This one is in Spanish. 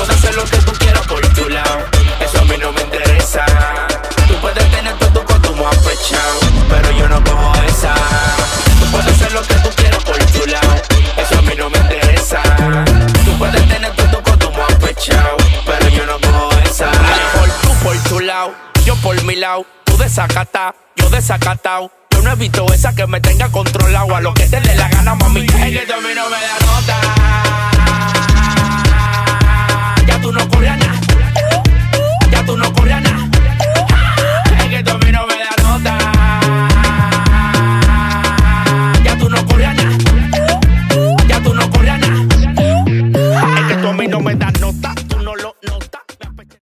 puedes hacer lo que tú quieras por tu lado. Eso a mí no me interesa. Tú puedes tener todo tu consumo apechado, pero yo no cojo esa. Tú puedes hacer lo que tú quieras por tu lado. Eso a mí no me interesa. Tú puedes tener todo tu consumo apechado, pero yo no cojo esa. por tú por tu lado, yo por mi lado. Tú desacatado, yo desacatado. Yo no evito esa que me tenga controlado a lo que te dé la gana, mami. En going down